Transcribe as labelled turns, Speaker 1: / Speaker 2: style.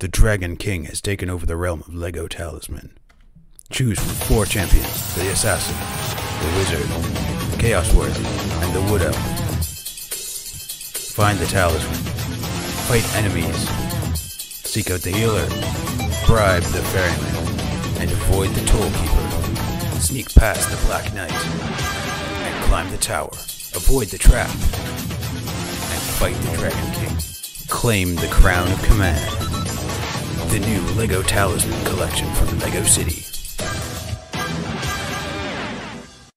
Speaker 1: The Dragon King has taken over the realm of Lego Talisman. Choose from four champions the Assassin, the Wizard, the Chaos Warrior, and the Wood Elf. Find the Talisman, fight enemies, seek out the healer, bribe the ferryman, and avoid the tollkeeper. Sneak past the Black Knight, and climb the tower. Avoid the trap, and fight the Dragon King. Claim the Crown of Command. The new LEGO Talisman collection from LEGO City.